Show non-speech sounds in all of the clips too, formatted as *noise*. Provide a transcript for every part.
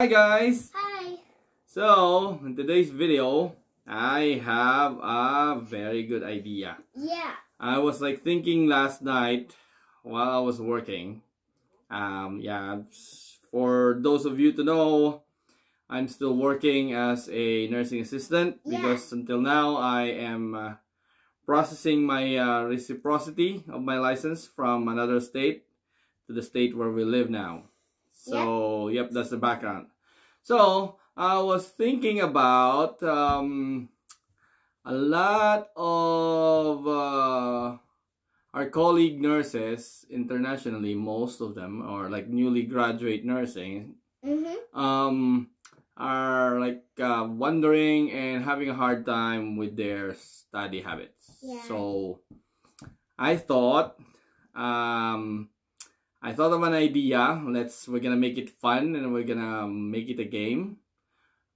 Hi guys! Hi. So, in today's video, I have a very good idea. Yeah. I was like thinking last night while I was working. Um, yeah, for those of you to know, I'm still working as a nursing assistant Yeah. because until now I am uh, processing my uh, reciprocity of my license from another state to the state where we live now. So, yep, that's the background. So, I was thinking about um, a lot of uh, our colleague nurses internationally, most of them, are like newly graduate nursing, Mhm. um, are like uh, wondering and having a hard time with their study habits. Yeah. So, I thought, um, I thought of an idea. Let's we're gonna make it fun and we're gonna make it a game.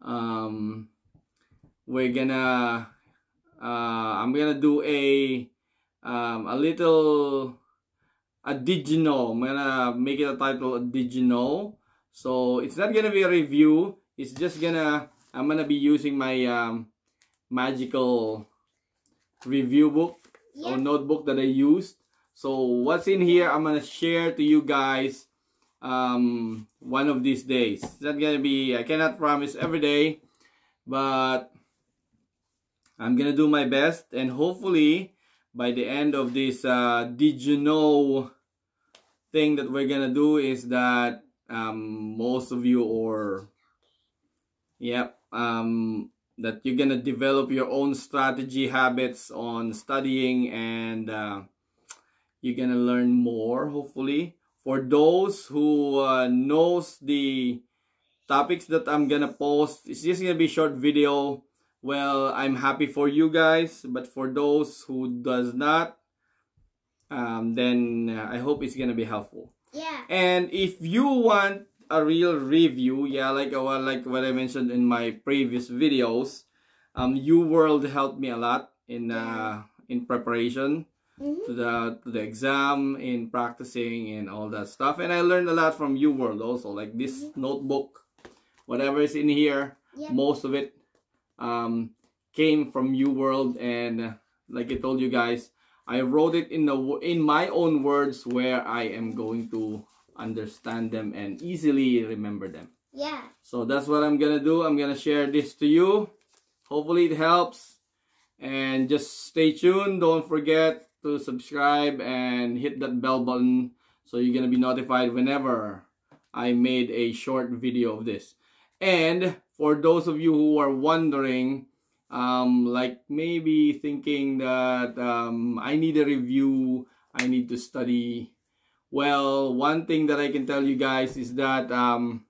Um, we're gonna uh, I'm gonna do a um, a little a did you know? I'm gonna make it a title a did you know? So it's not gonna be a review. It's just gonna I'm gonna be using my um, magical review book or notebook that I used. So what's in here, I'm gonna share to you guys um, one of these days. Not gonna be, I cannot promise every day, but I'm gonna do my best and hopefully by the end of this uh, did you know thing that we're gonna do is that um, most of you or yep um, that you're gonna develop your own strategy habits on studying and uh, you're gonna learn more hopefully. For those who uh, knows the topics that i'm gonna post it's just gonna be short video. Well i'm happy for you guys but for those who does not um, then uh, i hope it's gonna be helpful. Yeah. and if you want a real review, yeah, like uh, like what I mentioned in my previous videos, um, UWorld helped me a lot in uh, in preparation Mhm. to the to the exam, in practicing, and all that stuff. And I learned a lot from UWorld also, like this notebook, whatever is in here, most of it um, came from UWorld, and uh, like I told you guys, I wrote it in the in my own words where I am going to understand them and easily remember them. Yeah. So that's what I'm gonna do. I'm gonna share this to you. Hopefully it helps. And just stay tuned. Don't forget to subscribe and hit that bell button so you're gonna be notified whenever I made a short video of this. And for those of you who are wondering, um, like maybe thinking that um, I need a review, I need to study. Well, one thing that I can tell you guys is that um,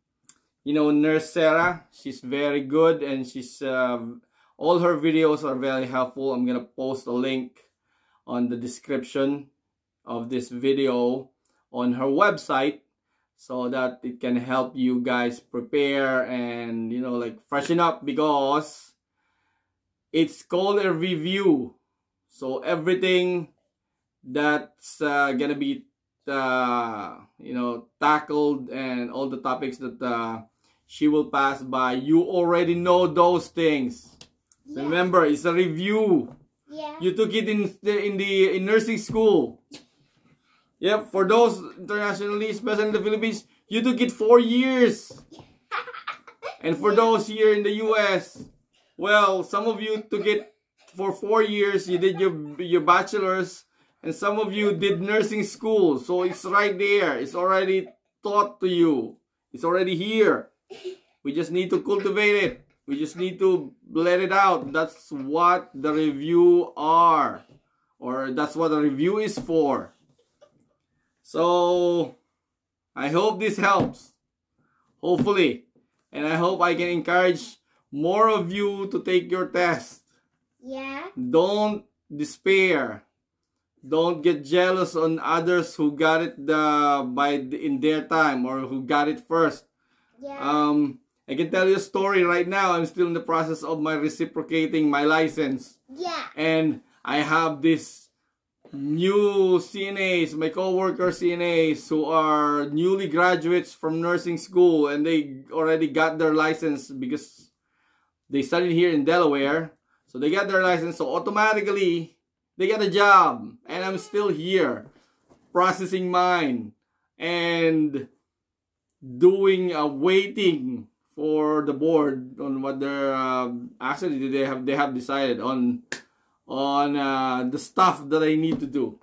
you know nurse sarah she's very good and she's um, all her videos are very helpful i'm gonna post a link on the description of this video on her website so that it can help you guys prepare and you know like freshen up because it's called a review. So everything that's uh, gonna be uh, you know tackled and all the topics that uh, she will pass by you already know those things. Yeah. remember it's a review Yeah. you took it in the in the in nursing school. Yep for those internationally especially in the philippines you took it four years. *laughs* And for those here in the us well some of you took it for four years you did your your bachelor's and some of you did nursing school. So it's right there it's already taught to you. It's already here. We just need to cultivate it we just need to let it out. That's what the review are or that's what a review is for. So i hope this helps. Hopefully. And i hope i can encourage more of you to take your test. Yeah. don't despair. Don't get jealous on others who got it the by the- in their time or who got it first. Yeah. um i can tell you a story right now i'm still in the process of my reciprocating my license yeah. and i have this new CNAs, my co-worker CNAs who are newly graduates from nursing school and they already got their license because they studied here in Delaware. So they got their license, so automatically they get a job. And I'm still here processing mine and doing a waiting for the board on what they're uh, actually they have they have decided on on uh, the stuff that I need to do.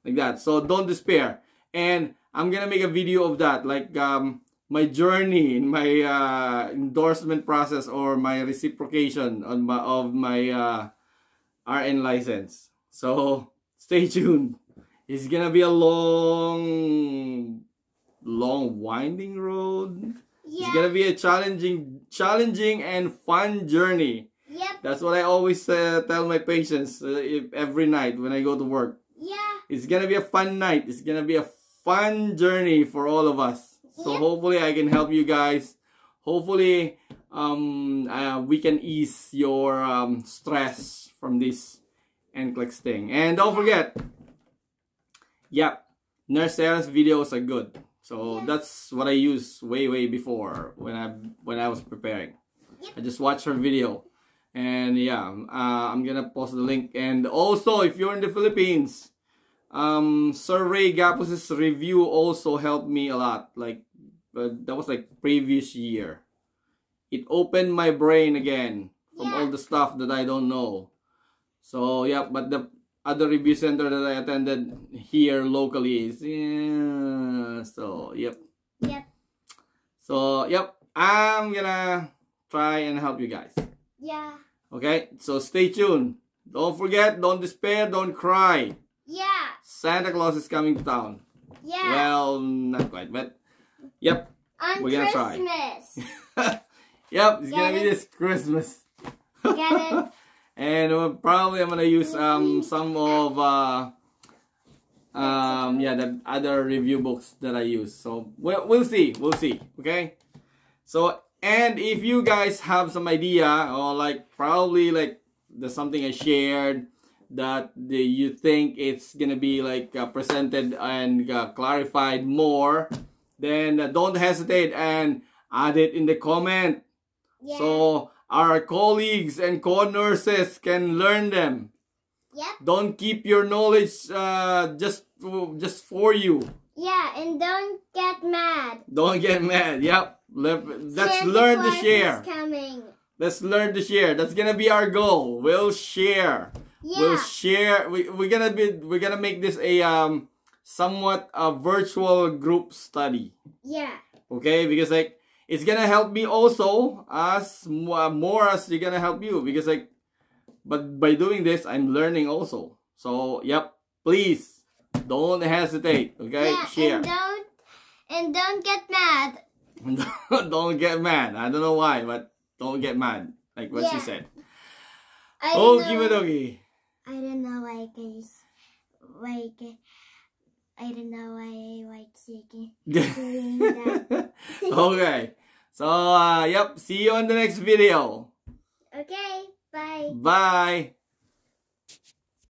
Like that. So don't despair. And I'm gonna make a video of that, like um, my journey in my uh, endorsement process or my reciprocation on my of my uh, RN license. So stay tuned. It's gonna be a long, long winding road. Yeah. It's gonna be a challenging, challenging and fun journey. Yep. That's what I always uh, tell my patients uh, every night when I go to work. Yeah. It's gonna be a fun night. It's gonna be a fun journey for all of us. So yep. hopefully I can help you guys. Hopefully um, uh, we can ease your um, stress from this NCLEX thing. And don't forget, yep, Nurse Sarah's videos are good. So that's what I used way way before when I when I was preparing. I just watched her video. And yeah uh, i'm gonna post the link. And also if you're in the philippines um survey Gapuz's review also helped me a lot. Like uh, that was like previous year. It opened my brain again from yeah. all the stuff that i don't know. So yeah but the other review center that i attended here locally is yeah so yep yep so yep i'm gonna try and help you guys yeah. Okay, so stay tuned. Don't forget, don't despair, don't cry. Yeah. Santa Claus is coming to town. Yeah. Well, not quite, but yep. On we're gonna Christmas. try. *laughs* yep, it's Get gonna it? be this Christmas. Get it? *laughs* and probably I'm gonna use um some of uh um yeah the other review books that I use. So we'll we'll see, we'll see. Okay. So and if you guys have some idea or like probably like there's something I shared that the, you think it's gonna be like uh, presented and uh, clarified more, then uh, don't hesitate and add it in the comment. Yeah. So our colleagues and co-nurses can learn them. Yep. Don't keep your knowledge uh, just just for you. Yeah, and don't get mad. Don't get mad. Yep. Let's learn to share. coming. Let's learn to share. That's gonna be our goal. We'll share. Yeah. We'll share. We we're gonna be we're gonna make this a um somewhat a virtual group study. Yeah. Okay, because like it's gonna help me also as uh, more as you're gonna help you because like but by doing this I'm learning also. So yep, please don't hesitate. Okay, yeah, share. And don't and don't get mad *laughs* don't get mad. I don't know why, but don't get mad. Like what yeah. she said. I Okie dokie. I don't know why guys. Like I don't know why white chicken doing that. *laughs* okay. *laughs* So uh yep, see you on the next video. Okay, bye. Bye.